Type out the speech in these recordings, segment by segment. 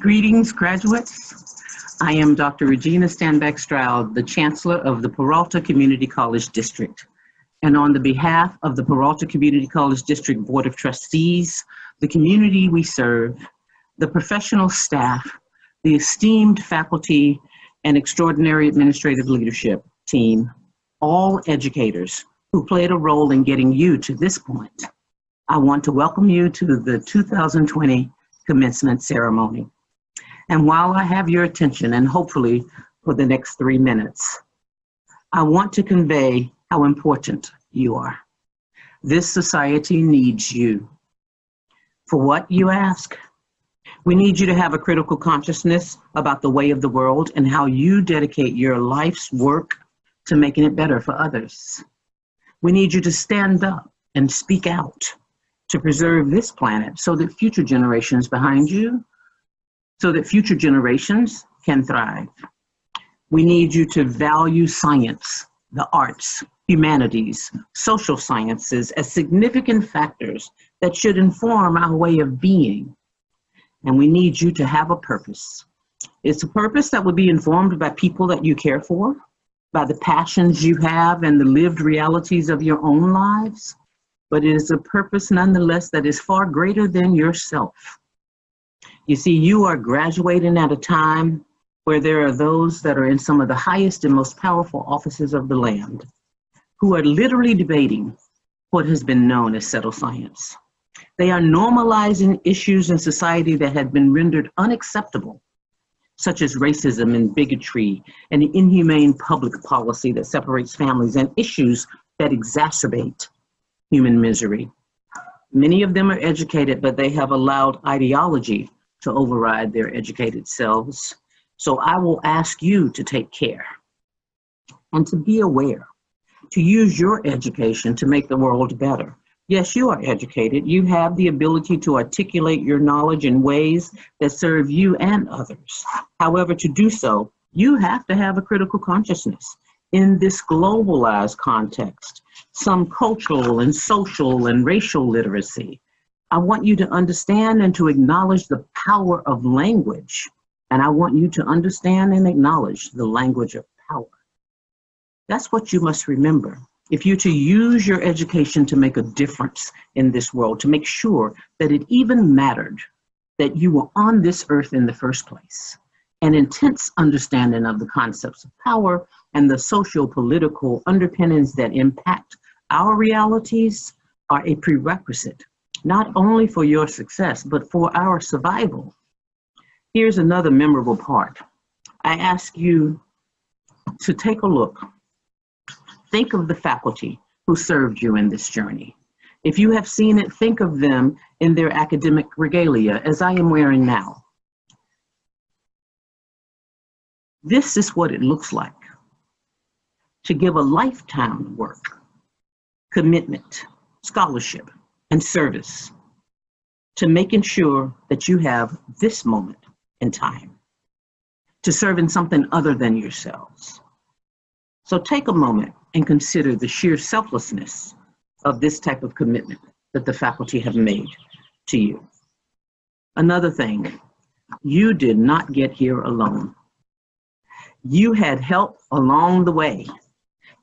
Greetings, graduates. I am Dr. Regina Stanback Stroud, the Chancellor of the Peralta Community College District. And on the behalf of the Peralta Community College District Board of Trustees, the community we serve, the professional staff, the esteemed faculty, and extraordinary administrative leadership team, all educators who played a role in getting you to this point, I want to welcome you to the 2020 commencement ceremony. And while I have your attention, and hopefully for the next three minutes, I want to convey how important you are. This society needs you. For what, you ask? We need you to have a critical consciousness about the way of the world and how you dedicate your life's work to making it better for others. We need you to stand up and speak out to preserve this planet so that future generations behind you, so that future generations can thrive. We need you to value science, the arts, humanities, social sciences as significant factors that should inform our way of being. And we need you to have a purpose. It's a purpose that will be informed by people that you care for, by the passions you have and the lived realities of your own lives, but it is a purpose nonetheless that is far greater than yourself. You see, you are graduating at a time where there are those that are in some of the highest and most powerful offices of the land who are literally debating what has been known as settled science. They are normalizing issues in society that had been rendered unacceptable, such as racism and bigotry and the inhumane public policy that separates families and issues that exacerbate human misery. Many of them are educated, but they have allowed ideology to override their educated selves. So I will ask you to take care and to be aware, to use your education to make the world better. Yes, you are educated. You have the ability to articulate your knowledge in ways that serve you and others. However, to do so, you have to have a critical consciousness in this globalized context some cultural and social and racial literacy. I want you to understand and to acknowledge the power of language. And I want you to understand and acknowledge the language of power. That's what you must remember. If you're to use your education to make a difference in this world, to make sure that it even mattered that you were on this earth in the first place, an intense understanding of the concepts of power and the social political underpinnings that impact our realities are a prerequisite, not only for your success, but for our survival. Here's another memorable part. I ask you to take a look. Think of the faculty who served you in this journey. If you have seen it, think of them in their academic regalia, as I am wearing now. This is what it looks like to give a lifetime work commitment, scholarship, and service to making sure that you have this moment in time to serve in something other than yourselves. So take a moment and consider the sheer selflessness of this type of commitment that the faculty have made to you. Another thing, you did not get here alone. You had help along the way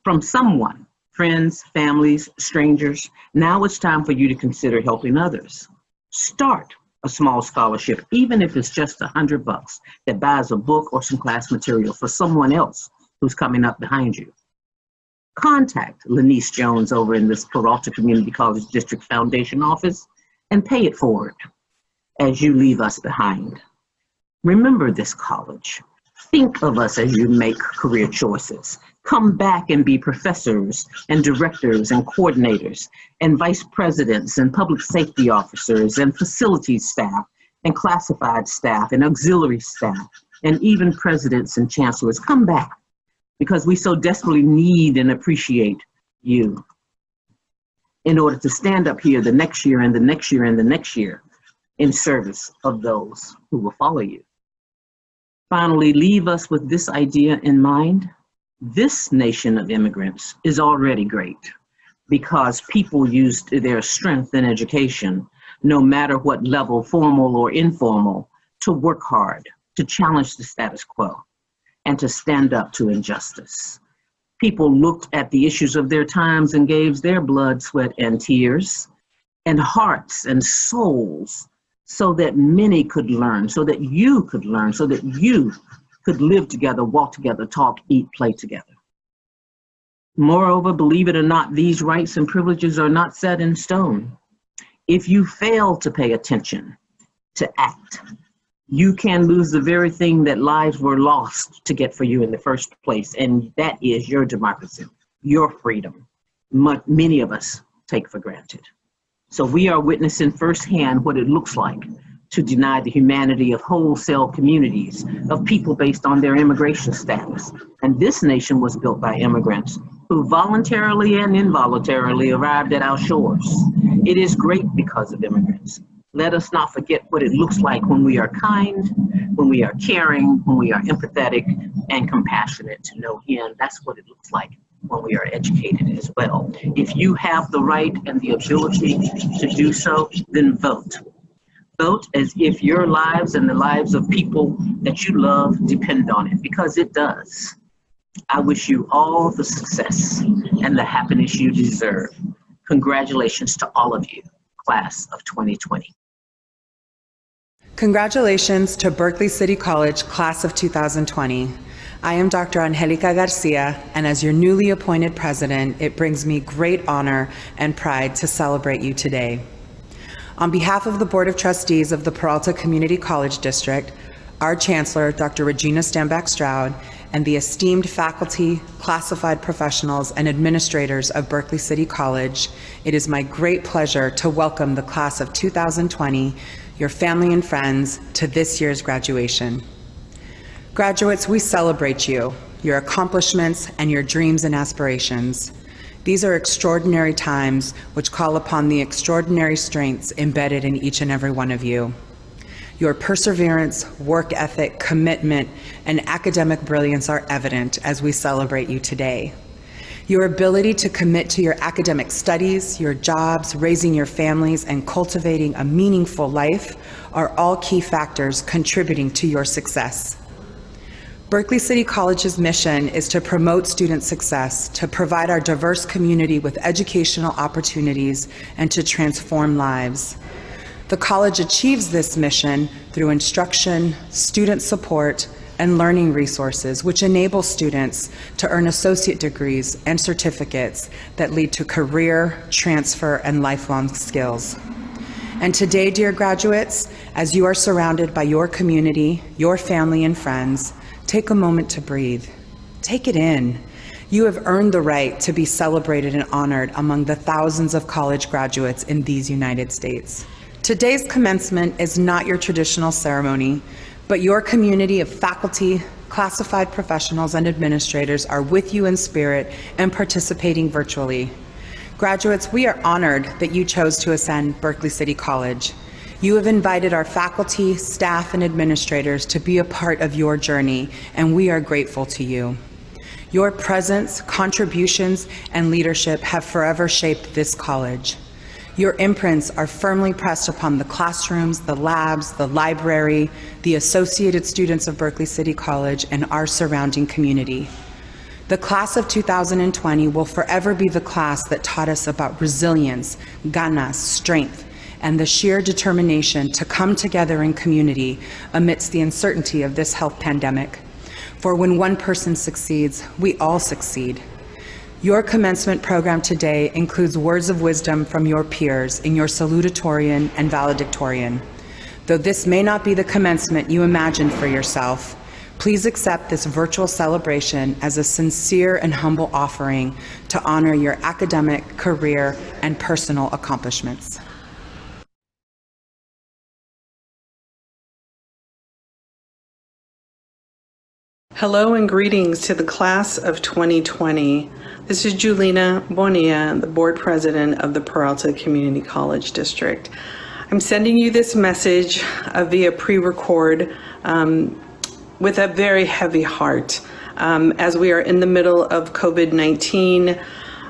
from someone friends, families, strangers. Now it's time for you to consider helping others. Start a small scholarship, even if it's just a hundred bucks that buys a book or some class material for someone else who's coming up behind you. Contact Lanice Jones over in this Peralta Community College District Foundation office and pay it forward as you leave us behind. Remember this college. Think of us as you make career choices come back and be professors and directors and coordinators and vice presidents and public safety officers and facilities staff and classified staff and auxiliary staff and even presidents and chancellors come back because we so desperately need and appreciate you in order to stand up here the next year and the next year and the next year in service of those who will follow you. Finally, leave us with this idea in mind this nation of immigrants is already great because people used their strength and education, no matter what level, formal or informal, to work hard, to challenge the status quo, and to stand up to injustice. People looked at the issues of their times and gave their blood, sweat, and tears, and hearts and souls so that many could learn, so that you could learn, so that you could live together, walk together, talk, eat, play together. Moreover, believe it or not, these rights and privileges are not set in stone. If you fail to pay attention, to act, you can lose the very thing that lives were lost to get for you in the first place, and that is your democracy, your freedom. Much, Many of us take for granted. So we are witnessing firsthand what it looks like to deny the humanity of wholesale communities of people based on their immigration status. And this nation was built by immigrants who voluntarily and involuntarily arrived at our shores. It is great because of immigrants. Let us not forget what it looks like when we are kind, when we are caring, when we are empathetic and compassionate to no end. That's what it looks like when we are educated as well. If you have the right and the ability to do so, then vote. Vote as if your lives and the lives of people that you love depend on it, because it does. I wish you all the success and the happiness you deserve. Congratulations to all of you, class of 2020. Congratulations to Berkeley City College, class of 2020. I am Dr. Angelica Garcia, and as your newly appointed president, it brings me great honor and pride to celebrate you today. On behalf of the Board of Trustees of the Peralta Community College District, our Chancellor, Dr. Regina Stanback Stroud, and the esteemed faculty, classified professionals, and administrators of Berkeley City College, it is my great pleasure to welcome the class of 2020, your family and friends, to this year's graduation. Graduates, we celebrate you, your accomplishments, and your dreams and aspirations. These are extraordinary times which call upon the extraordinary strengths embedded in each and every one of you. Your perseverance, work ethic, commitment, and academic brilliance are evident as we celebrate you today. Your ability to commit to your academic studies, your jobs, raising your families, and cultivating a meaningful life are all key factors contributing to your success. Berkeley City College's mission is to promote student success, to provide our diverse community with educational opportunities, and to transform lives. The college achieves this mission through instruction, student support, and learning resources, which enable students to earn associate degrees and certificates that lead to career, transfer, and lifelong skills. And today, dear graduates, as you are surrounded by your community, your family, and friends, Take a moment to breathe. Take it in. You have earned the right to be celebrated and honored among the thousands of college graduates in these United States. Today's commencement is not your traditional ceremony, but your community of faculty, classified professionals, and administrators are with you in spirit and participating virtually. Graduates, we are honored that you chose to ascend Berkeley City College. You have invited our faculty, staff, and administrators to be a part of your journey, and we are grateful to you. Your presence, contributions, and leadership have forever shaped this college. Your imprints are firmly pressed upon the classrooms, the labs, the library, the associated students of Berkeley City College, and our surrounding community. The class of 2020 will forever be the class that taught us about resilience, ganas, strength, and the sheer determination to come together in community amidst the uncertainty of this health pandemic. For when one person succeeds, we all succeed. Your commencement program today includes words of wisdom from your peers in your salutatorian and valedictorian. Though this may not be the commencement you imagined for yourself, please accept this virtual celebration as a sincere and humble offering to honor your academic, career, and personal accomplishments. Hello and greetings to the class of 2020. This is Julina Bonilla, the board president of the Peralta Community College District. I'm sending you this message uh, via pre-record um, with a very heavy heart. Um, as we are in the middle of COVID-19,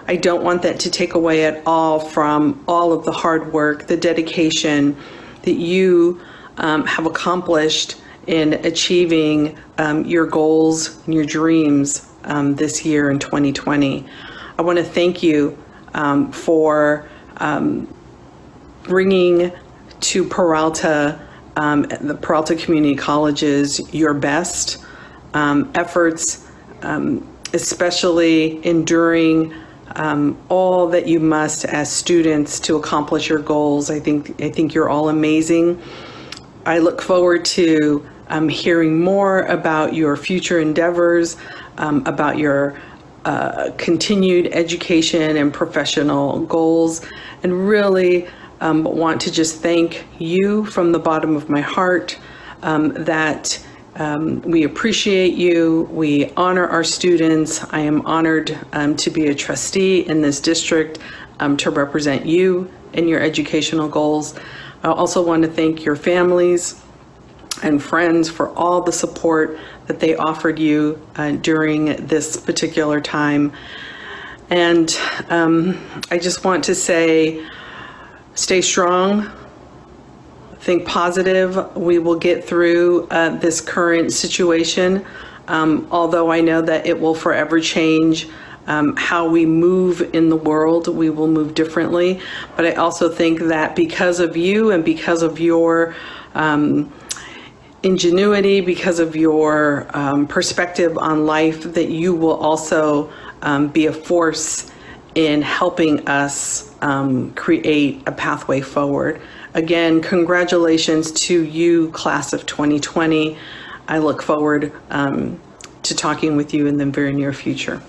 I don't want that to take away at all from all of the hard work, the dedication that you um, have accomplished in achieving um, your goals and your dreams um, this year in 2020. I want to thank you um, for um, bringing to Peralta, um, the Peralta Community Colleges, your best um, efforts, especially enduring um, all that you must as students to accomplish your goals. I think I think you're all amazing. I look forward to um, hearing more about your future endeavors, um, about your uh, continued education and professional goals, and really um, want to just thank you from the bottom of my heart um, that um, we appreciate you. We honor our students. I am honored um, to be a trustee in this district um, to represent you and your educational goals. I also want to thank your families and friends for all the support that they offered you uh, during this particular time. And um, I just want to say, stay strong, think positive. We will get through uh, this current situation, um, although I know that it will forever change. Um, how we move in the world, we will move differently. But I also think that because of you and because of your um, ingenuity, because of your um, perspective on life, that you will also um, be a force in helping us um, create a pathway forward. Again, congratulations to you, class of 2020. I look forward um, to talking with you in the very near future.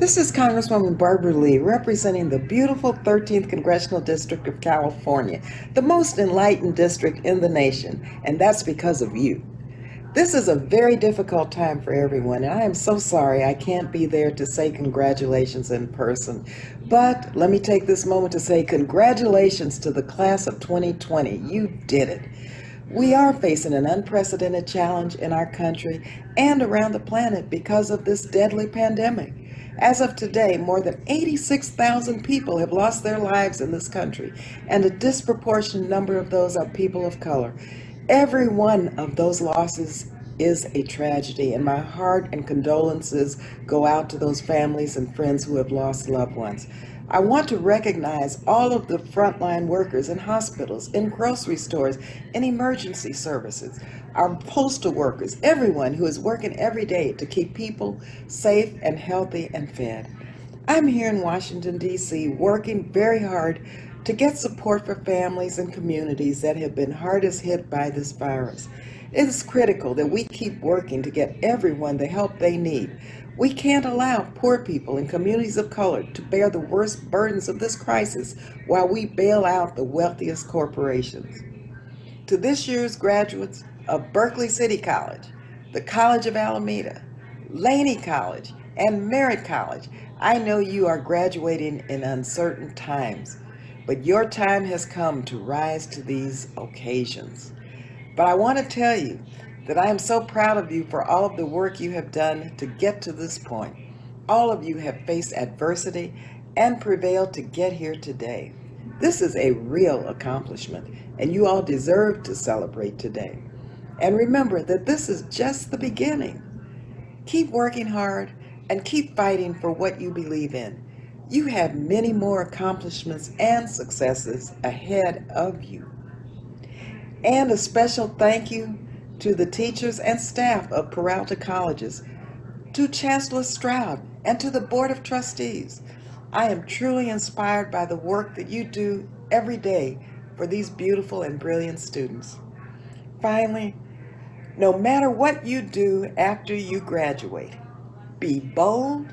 This is Congresswoman Barbara Lee representing the beautiful 13th Congressional District of California, the most enlightened district in the nation, and that's because of you. This is a very difficult time for everyone, and I am so sorry I can't be there to say congratulations in person. But let me take this moment to say congratulations to the class of 2020. You did it. We are facing an unprecedented challenge in our country and around the planet because of this deadly pandemic. As of today, more than 86,000 people have lost their lives in this country, and a disproportionate number of those are people of color. Every one of those losses is a tragedy, and my heart and condolences go out to those families and friends who have lost loved ones. I want to recognize all of the frontline workers in hospitals, in grocery stores, in emergency services, our postal workers, everyone who is working every day to keep people safe and healthy and fed. I'm here in Washington, D.C., working very hard to get support for families and communities that have been hardest hit by this virus. It is critical that we keep working to get everyone the help they need we can't allow poor people and communities of color to bear the worst burdens of this crisis while we bail out the wealthiest corporations. To this year's graduates of Berkeley City College, the College of Alameda, Laney College, and Merritt College, I know you are graduating in uncertain times, but your time has come to rise to these occasions. But I want to tell you that I am so proud of you for all of the work you have done to get to this point. All of you have faced adversity and prevailed to get here today. This is a real accomplishment, and you all deserve to celebrate today. And remember that this is just the beginning. Keep working hard and keep fighting for what you believe in. You have many more accomplishments and successes ahead of you. And a special thank you to the teachers and staff of Peralta Colleges, to Chancellor Stroud, and to the Board of Trustees. I am truly inspired by the work that you do every day for these beautiful and brilliant students. Finally, no matter what you do after you graduate, be bold,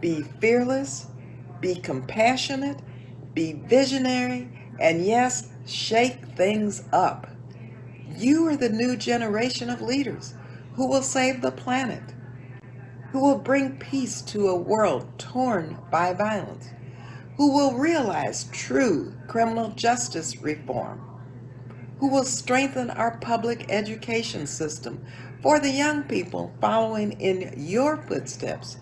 be fearless, be compassionate, be visionary, and yes, shake things up. You are the new generation of leaders who will save the planet, who will bring peace to a world torn by violence, who will realize true criminal justice reform, who will strengthen our public education system for the young people following in your footsteps.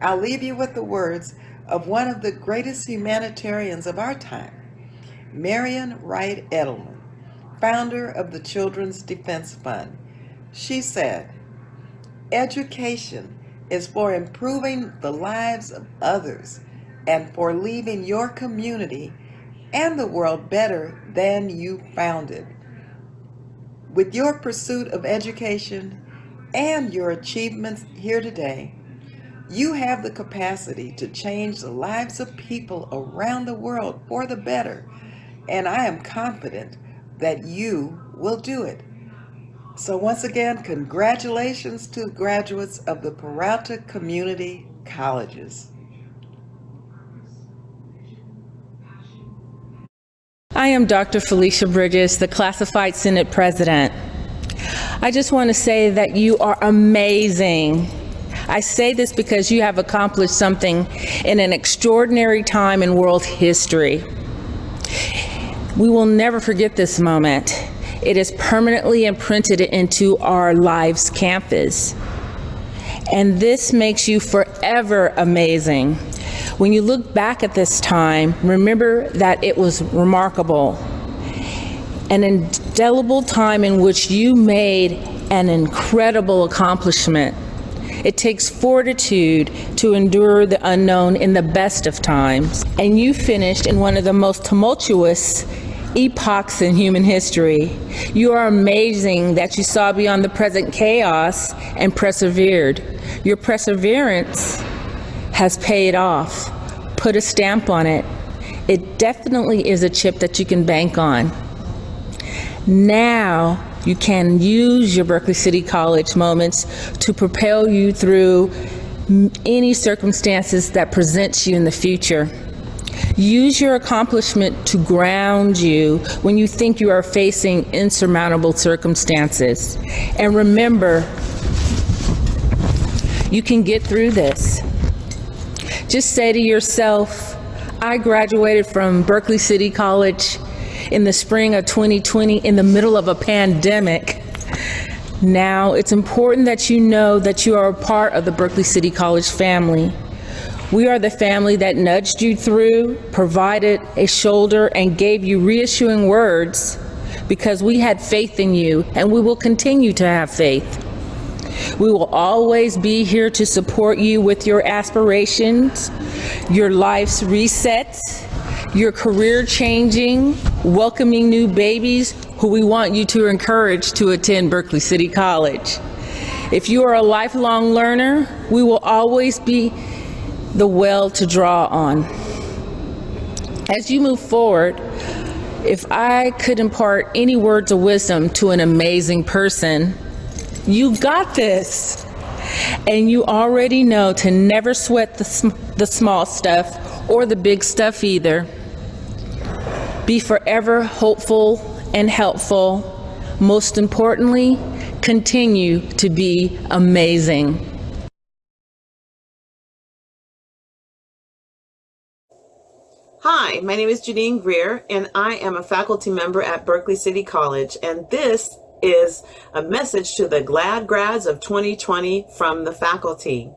I'll leave you with the words of one of the greatest humanitarians of our time, Marian Wright Edelman, founder of the Children's Defense Fund. She said, Education is for improving the lives of others and for leaving your community and the world better than you found it. With your pursuit of education and your achievements here today, you have the capacity to change the lives of people around the world for the better, and I am confident that you will do it. So, once again, congratulations to graduates of the Peralta Community Colleges. I am Dr. Felicia Bridges, the Classified Senate President. I just want to say that you are amazing. I say this because you have accomplished something in an extraordinary time in world history. We will never forget this moment. It is permanently imprinted into our lives campus. And this makes you forever amazing. When you look back at this time, remember that it was remarkable. An indelible time in which you made an incredible accomplishment. It takes fortitude to endure the unknown in the best of times. And you finished in one of the most tumultuous epochs in human history. You are amazing that you saw beyond the present chaos and persevered. Your perseverance has paid off. Put a stamp on it. It definitely is a chip that you can bank on. Now you can use your Berkeley City College moments to propel you through any circumstances that presents you in the future. Use your accomplishment to ground you when you think you are facing insurmountable circumstances. And remember, you can get through this. Just say to yourself, I graduated from Berkeley City College in the spring of 2020 in the middle of a pandemic. Now, it's important that you know that you are a part of the Berkeley City College family. We are the family that nudged you through, provided a shoulder, and gave you reassuring words because we had faith in you and we will continue to have faith. We will always be here to support you with your aspirations, your life's resets, your career changing, welcoming new babies who we want you to encourage to attend Berkeley City College. If you are a lifelong learner, we will always be the well to draw on. As you move forward, if I could impart any words of wisdom to an amazing person, you got this. And you already know to never sweat the, sm- the small stuff or the big stuff either. Be forever hopeful and helpful. Most importantly, continue to be amazing. Hi, my name is Janine Greer, and I am a faculty member at Berkeley City College. And this is a message to the glad grads of 2020 from the faculty.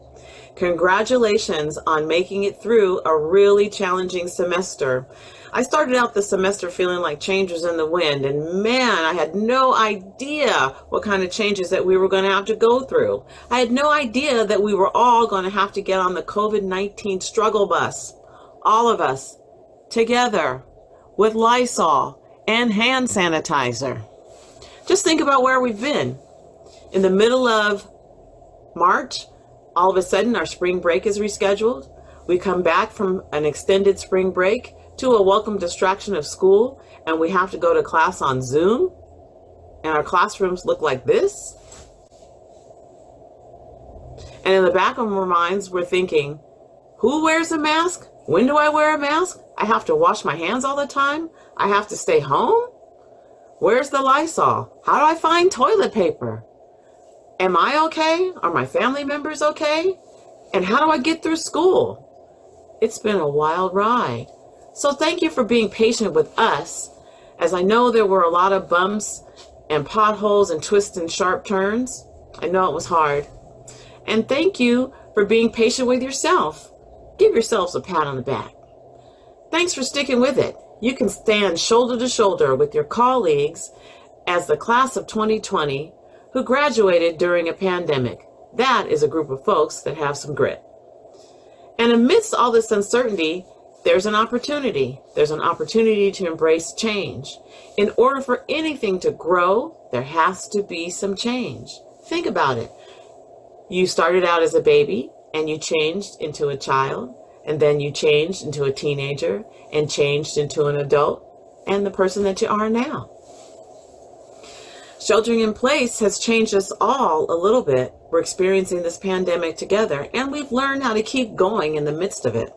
Congratulations on making it through a really challenging semester. I started out the semester feeling like changes in the wind, and man, I had no idea what kind of changes that we were going to have to go through. I had no idea that we were all going to have to get on the COVID 19 struggle bus. All of us together with Lysol and hand sanitizer. Just think about where we've been. In the middle of March, all of a sudden our spring break is rescheduled. We come back from an extended spring break to a welcome distraction of school, and we have to go to class on Zoom, and our classrooms look like this. And in the back of our minds, we're thinking, who wears a mask? When do I wear a mask? I have to wash my hands all the time. I have to stay home. Where's the Lysol? How do I find toilet paper? Am I okay? Are my family members okay? And how do I get through school? It's been a wild ride. So thank you for being patient with us, as I know there were a lot of bumps and potholes and twists and sharp turns. I know it was hard. And thank you for being patient with yourself Give yourselves a pat on the back. Thanks for sticking with it. You can stand shoulder to shoulder with your colleagues as the class of 2020 who graduated during a pandemic. That is a group of folks that have some grit. And amidst all this uncertainty, there's an opportunity. There's an opportunity to embrace change. In order for anything to grow, there has to be some change. Think about it. You started out as a baby and you changed into a child, and then you changed into a teenager and changed into an adult and the person that you are now. Sheltering in place has changed us all a little bit. We're experiencing this pandemic together, and we've learned how to keep going in the midst of it.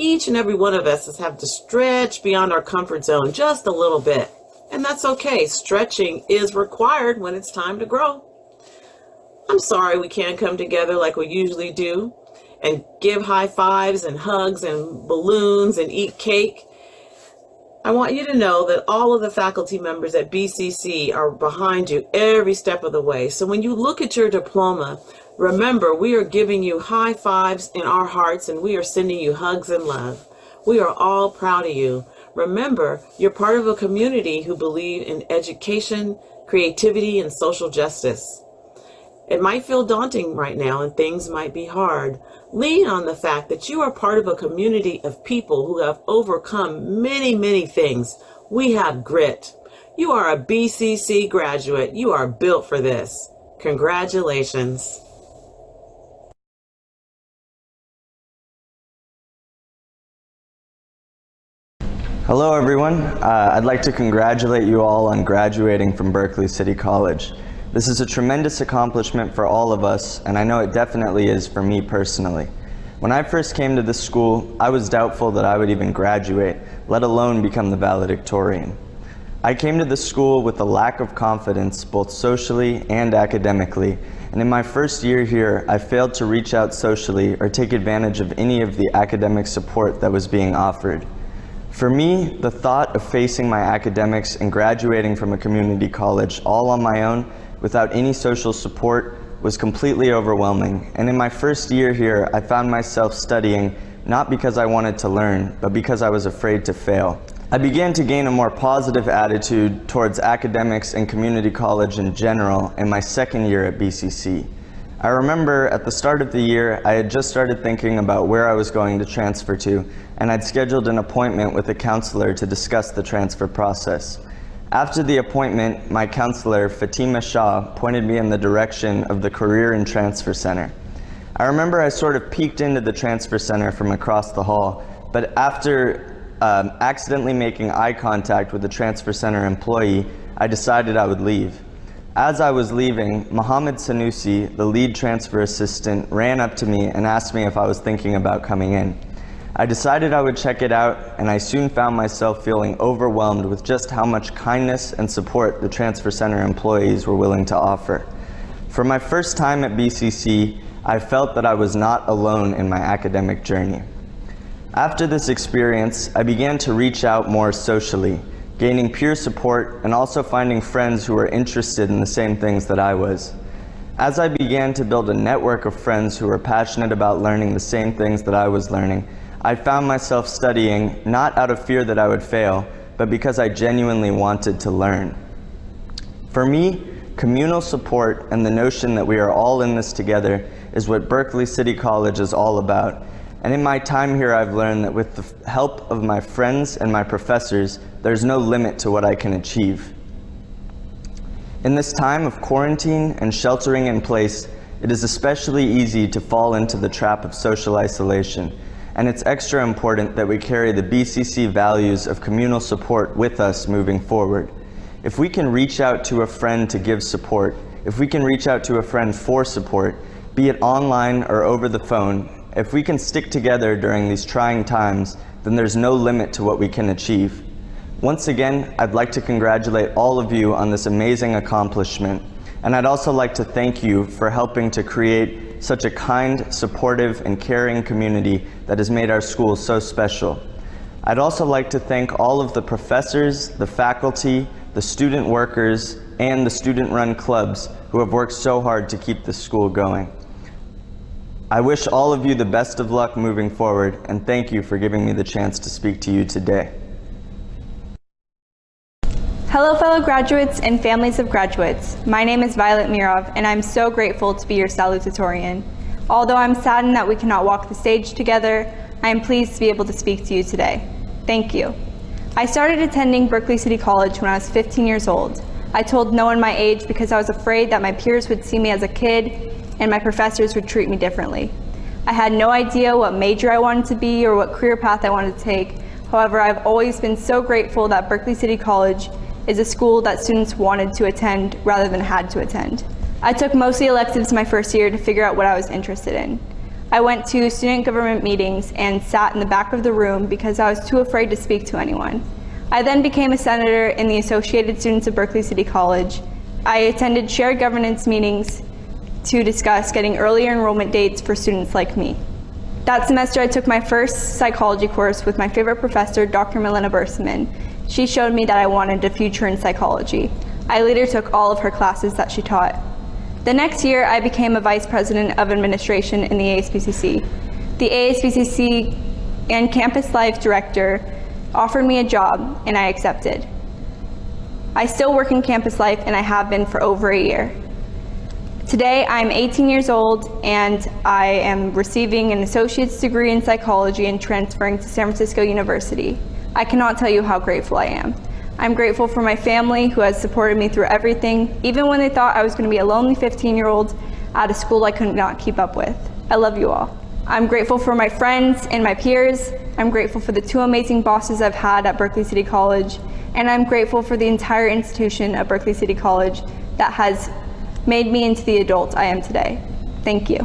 Each and every one of us has had to stretch beyond our comfort zone just a little bit. And that's okay. Stretching is required when it's time to grow. I'm sorry we can't come together like we usually do and give high fives and hugs and balloons and eat cake. I want you to know that all of the faculty members at BCC are behind you every step of the way. So when you look at your diploma, remember we are giving you high fives in our hearts and we are sending you hugs and love. We are all proud of you. Remember, you're part of a community who believe in education, creativity, and social justice. It might feel daunting right now and things might be hard. Lean on the fact that you are part of a community of people who have overcome many, many things. We have grit. You are a BCC graduate. You are built for this. Congratulations. Hello, everyone. Uh, I'd like to congratulate you all on graduating from Berkeley City College. This is a tremendous accomplishment for all of us, and I know it definitely is for me personally. When I first came to this school, I was doubtful that I would even graduate, let alone become the valedictorian. I came to the school with a lack of confidence, both socially and academically, and in my first year here, I failed to reach out socially or take advantage of any of the academic support that was being offered. For me, the thought of facing my academics and graduating from a community college all on my own without any social support was completely overwhelming. And in my first year here, I found myself studying not because I wanted to learn, but because I was afraid to fail. I began to gain a more positive attitude towards academics and community college in general in my second year at BCC. I remember at the start of the year, I had just started thinking about where I was going to transfer to, and I'd scheduled an appointment with a counselor to discuss the transfer process. After the appointment, my counselor, Fatima Shah, pointed me in the direction of the Career and Transfer Center. I remember I sort of peeked into the transfer center from across the hall, but after um, accidentally making eye contact with the transfer center employee, I decided I would leave. As I was leaving, Mohammed Sanusi, the lead transfer assistant, ran up to me and asked me if I was thinking about coming in. I decided I would check it out, and I soon found myself feeling overwhelmed with just how much kindness and support the Transfer Center employees were willing to offer. For my first time at BCC, I felt that I was not alone in my academic journey. After this experience, I began to reach out more socially, gaining peer support and also finding friends who were interested in the same things that I was. As I began to build a network of friends who were passionate about learning the same things that I was learning, I found myself studying not out of fear that I would fail, but because I genuinely wanted to learn. For me, communal support and the notion that we are all in this together is what Berkeley City College is all about. And in my time here, I've learned that with the help of my friends and my professors, there's no limit to what I can achieve. In this time of quarantine and sheltering in place, it is especially easy to fall into the trap of social isolation. And it's extra important that we carry the BCC values of communal support with us moving forward. If we can reach out to a friend to give support, if we can reach out to a friend for support, be it online or over the phone, if we can stick together during these trying times, then there's no limit to what we can achieve. Once again, I'd like to congratulate all of you on this amazing accomplishment. And I'd also like to thank you for helping to create such a kind, supportive, and caring community that has made our school so special. I'd also like to thank all of the professors, the faculty, the student workers, and the student-run clubs who have worked so hard to keep this school going. I wish all of you the best of luck moving forward, and thank you for giving me the chance to speak to you today. Hello, fellow graduates and families of graduates. My name is Violet Mirov, and I'm so grateful to be your salutatorian. Although I'm saddened that we cannot walk the stage together, I am pleased to be able to speak to you today. Thank you. I started attending Berkeley City College when I was 15 years old. I told no one my age because I was afraid that my peers would see me as a kid and my professors would treat me differently. I had no idea what major I wanted to be or what career path I wanted to take. However, I've always been so grateful that Berkeley City College is a school that students wanted to attend rather than had to attend. I took mostly electives my first year to figure out what I was interested in. I went to student government meetings and sat in the back of the room because I was too afraid to speak to anyone. I then became a senator in the Associated Students of Berkeley City College. I attended shared governance meetings to discuss getting earlier enrollment dates for students like me. That semester, I took my first psychology course with my favorite professor, Dr. Milena Berseman. She showed me that I wanted a future in psychology. I later took all of her classes that she taught. The next year, I became a vice president of administration in the ASBCC. The ASBCC and campus life director offered me a job, and I accepted. I still work in campus life, and I have been for over a year. Today, I'm 18 years old and I am receiving an associate's degree in psychology and transferring to San Francisco University. I cannot tell you how grateful I am. I'm grateful for my family who has supported me through everything, even when they thought I was going to be a lonely 15 year old at a school I could not keep up with. I love you all. I'm grateful for my friends and my peers. I'm grateful for the two amazing bosses I've had at Berkeley City College. And I'm grateful for the entire institution of Berkeley City College that has made me into the adult I am today. Thank you.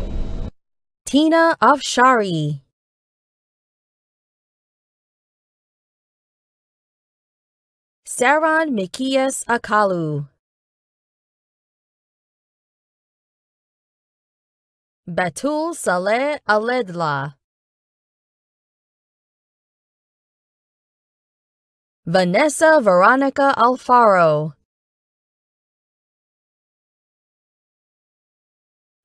Tina Afshari. Saran Mikias Akalu. Batul Saleh Aledla. Vanessa Veronica Alfaro.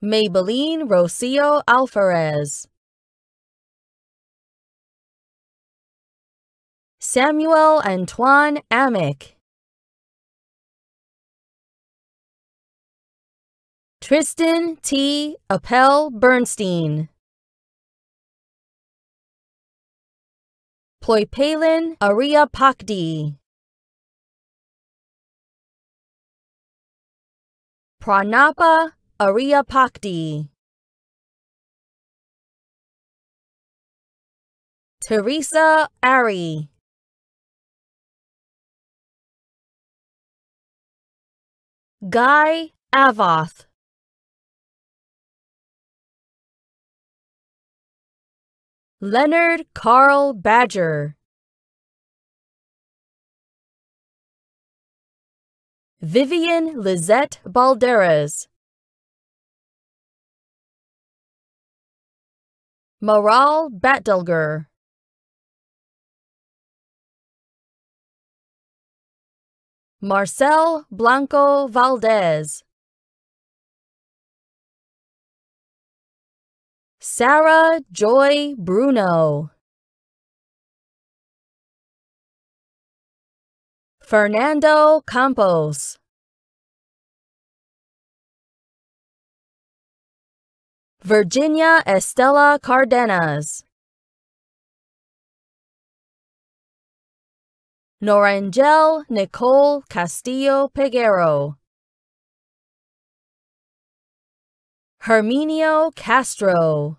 Maybelline Rocio Alvarez. Samuel Antoine Amick. Tristan T. Appel Bernstein. Ploypalin Aria Pakdi. Pranapa Arya Pakdi. Teresa Ari. Guy Avoth. Leonard Carl Badger. Vivian Lizette Balderas. Maral Batdelger. Marcel Blanco Valdez. Sarah Joy Bruno. Fernando Campos. Virginia Estela Cardenas. Norangel Nicole Castillo Peguero. Herminio Castro.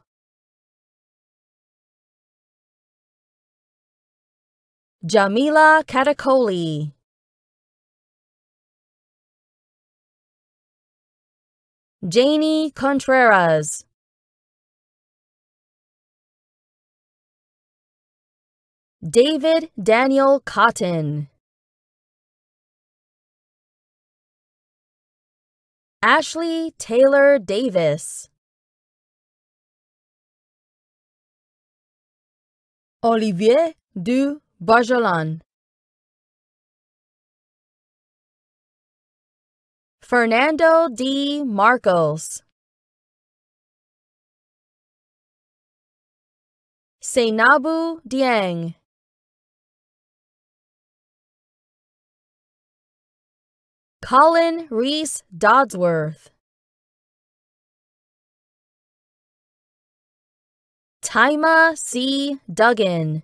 Jamila Catacoli. Janie Contreras. David Daniel Cotton. Ashley Taylor Davis. Olivier du Bargelan. Fernando D. Marcos. Senabu Dieng. Colin Reese Dodsworth. Tima C. Duggan.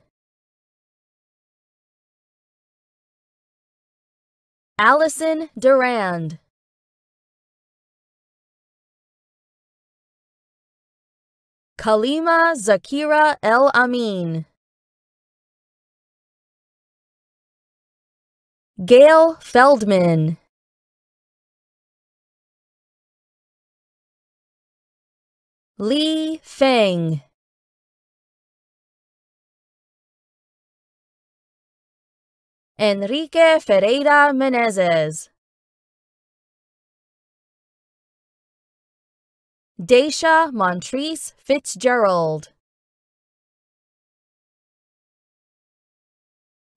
Allison Durand. Kalima Zakira El Amin. Gail Feldman. Li Feng. Enrique Ferreira Menezes. Daisha Montrese Fitzgerald.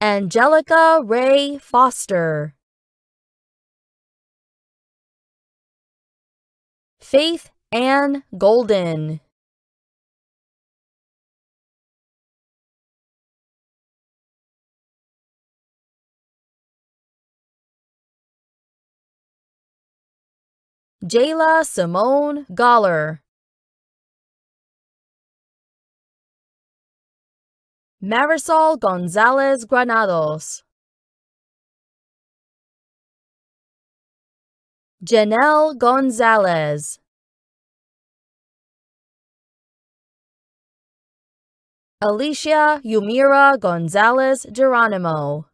Angelica Ray Foster. Faith Ann Golden. Jayla Simone Goller. Marisol Gonzalez Granados. Janelle Gonzalez. Alicia Yumira Gonzalez Geronimo.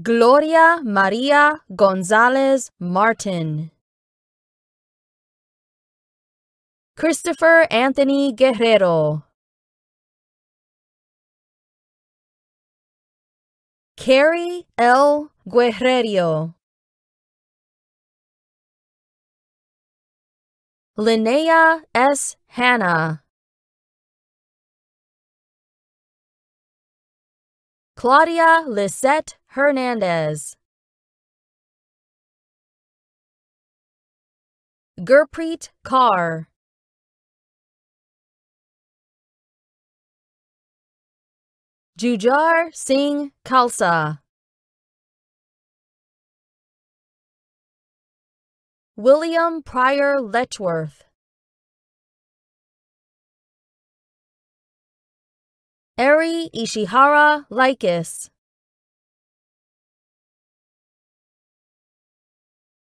Gloria Maria Gonzalez Martin. Christopher Anthony Guerrero. Carrie L. Guerrero. Linnea S. Hanna. Claudia Lisette Hernandez. Gurpreet Kaur. Jujar Singh Khalsa. William Pryor Letchworth. Eri Ishihara Lycus.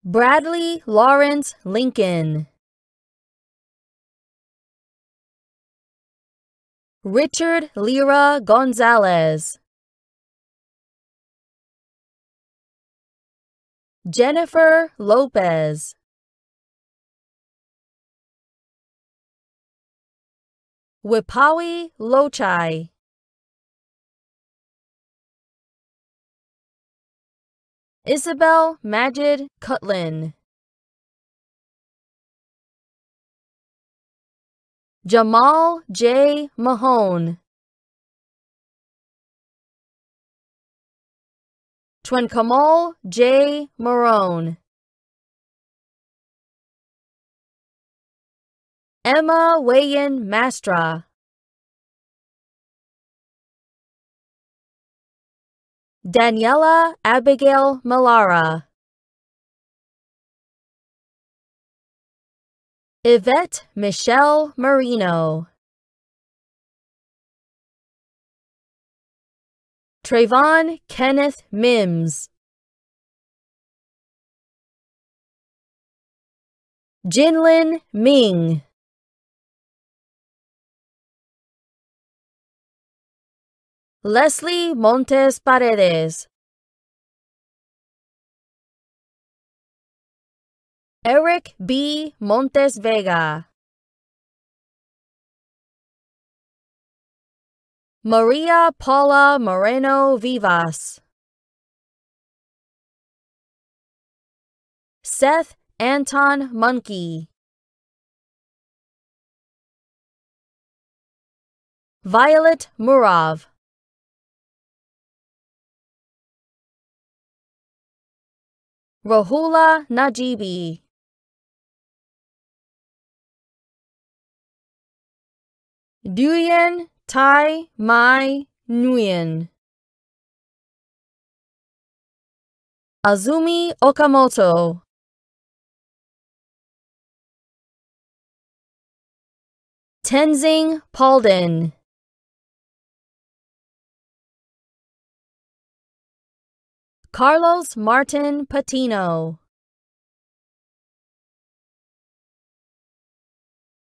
Bradley Lawrence Lincoln. Richard Lira Gonzalez. Jennifer Lopez. Wipawi Lochai. Isabel Majid Cutlin. Jamal J. Mahone. Twenkamal J. Marone. Emma Wayan Mastra. Daniela Abigail Malara. Yvette Michelle Marino. Trayvon Kenneth Mims. Jinlin Ming. Leslie Montes Paredes. Eric B. Montes Vega. Maria Paula Moreno Vivas. Seth Anton Monkey. Violet Murov. Rahula Najibi. Duyen Tai Mai Nguyen. Azumi Okamoto. Tenzing Palden. Carlos Martin Patino.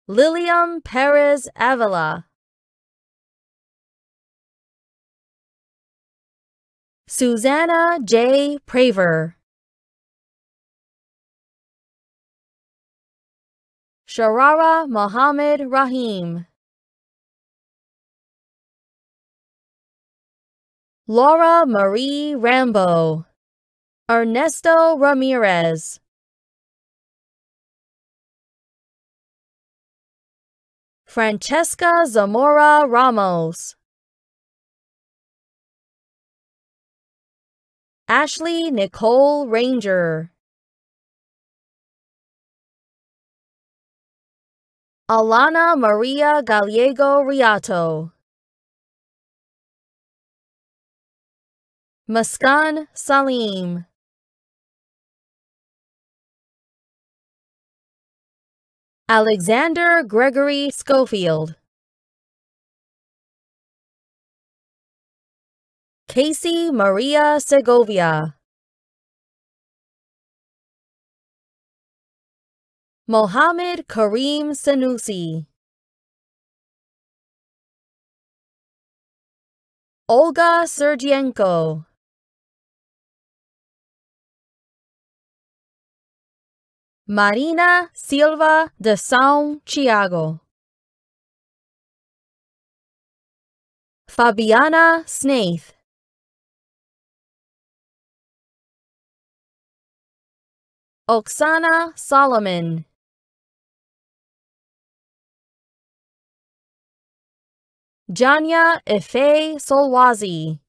Lilium Perez Avila. Susanna J. Praver. Sharara Mohammed Rahim. Laura Marie Rambo. Ernesto Ramirez. Francesca Zamora Ramos. Ashley Nicole Ranger. Alana Maria Gallego Riato. Muskan Salim. Alexander Gregory Schofield. Casey Maria Segovia. Mohammed Kareem Sanusi. Olga Sergienko. Marina Silva de São Tiago. Fabiana Snaith. Oksana Solomon. Janya Ife Solwazi.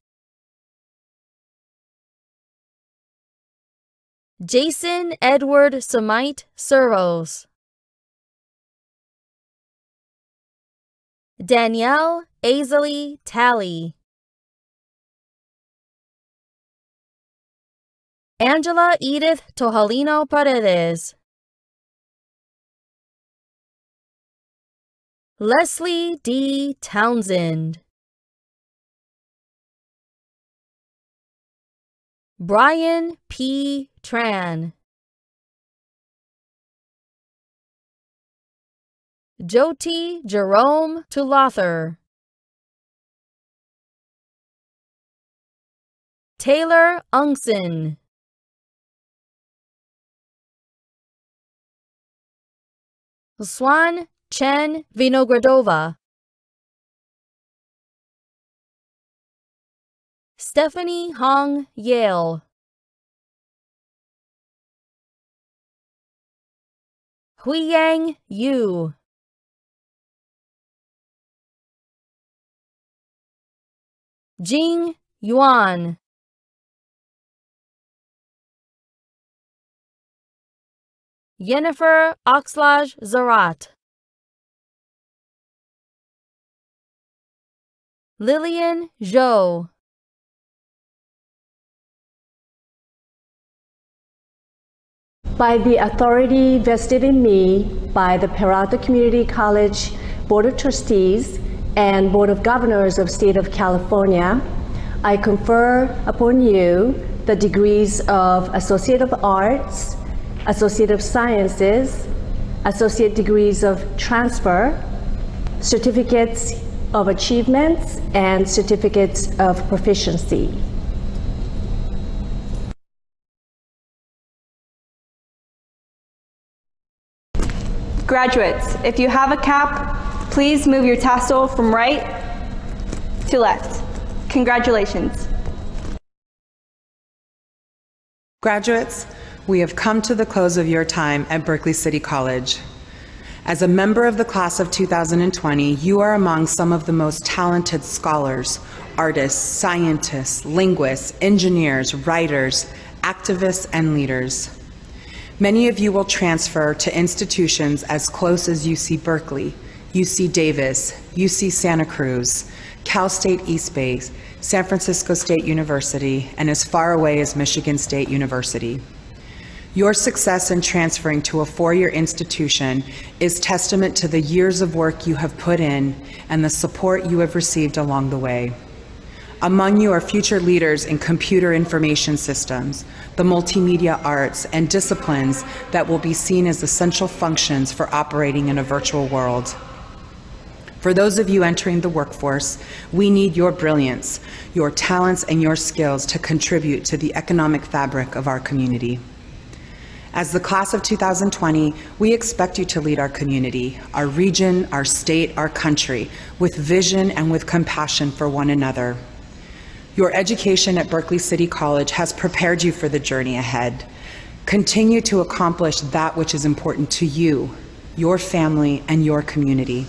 Jason Edward Samite Servos. Danielle Azalee Talley. Angela Edith Tojalino Paredes. Leslie D. Townsend. Brian P. Tran. Joti Jerome Tulother. Taylor Ungson. Swan Chen Vinogradova. Stephanie Hong Yale. Huiyang Yu. Jing Yuan. Yennefer Oxlage Zarat. Lillian Zhou. By the authority vested in me by the Peralta Community College Board of Trustees and Board of Governors of State of California, I confer upon you the degrees of Associate of Arts, Associate of Sciences, Associate degrees of Transfer, Certificates of Achievements, and Certificates of Proficiency. Graduates, if you have a cap, please move your tassel from right to left. Congratulations. Graduates, we have come to the close of your time at Berkeley City College. As a member of the class of 2020, you are among some of the most talented scholars, artists, scientists, linguists, engineers, writers, activists, and leaders. Many of you will transfer to institutions as close as UC Berkeley, UC Davis, UC Santa Cruz, Cal State East Bay, San Francisco State University, and as far away as Michigan State University. Your success in transferring to a four-year institution is testament to the years of work you have put in and the support you have received along the way. Among you are future leaders in computer information systems, the multimedia arts, and disciplines that will be seen as essential functions for operating in a virtual world. For those of you entering the workforce, we need your brilliance, your talents, and your skills to contribute to the economic fabric of our community. As the class of 2020, we expect you to lead our community, our region, our state, our country, with vision and with compassion for one another. Your education at Berkeley City College has prepared you for the journey ahead. Continue to accomplish that which is important to you, your family, and your community.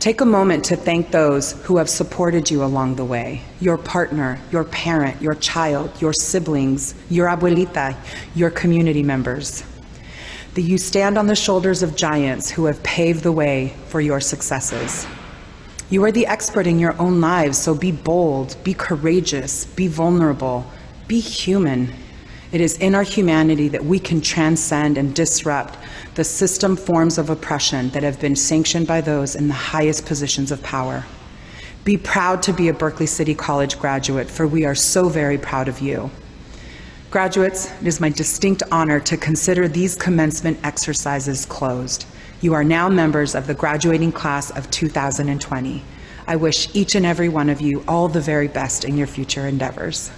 Take a moment to thank those who have supported you along the way your partner, your parent, your child, your siblings, your abuelita, your community members. That you stand on the shoulders of giants who have paved the way for your successes. You are the expert in your own lives, so be bold, be courageous, be vulnerable, be human. It is in our humanity that we can transcend and disrupt the system forms of oppression that have been sanctioned by those in the highest positions of power. Be proud to be a Berkeley City College graduate, for we are so very proud of you. Graduates, it is my distinct honor to consider these commencement exercises closed. You are now members of the graduating class of 2020. I wish each and every one of you all the very best in your future endeavors.